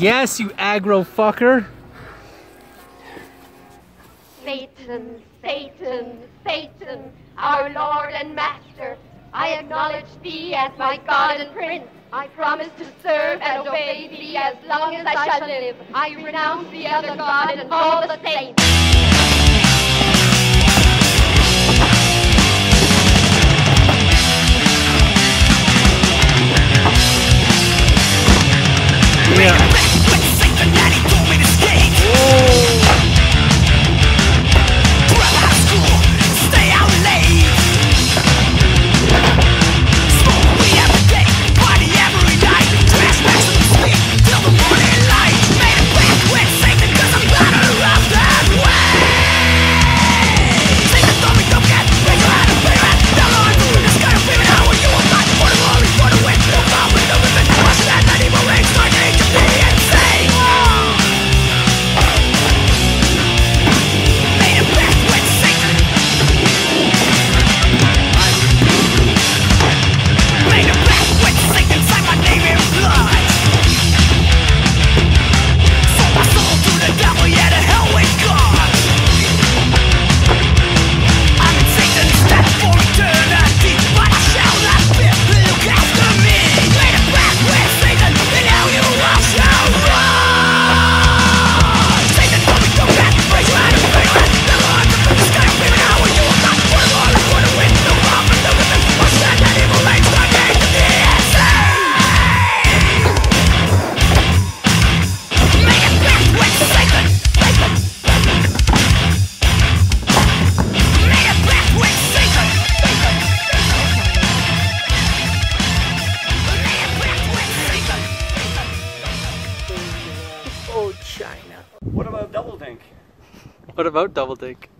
Yes, you aggro fucker. Satan, Satan, Satan, our Lord and Master, I acknowledge thee as my God and Prince. I promise to serve and obey thee as long as I shall live. I renounce the other God and all the saints. What about double dink? What about double dink?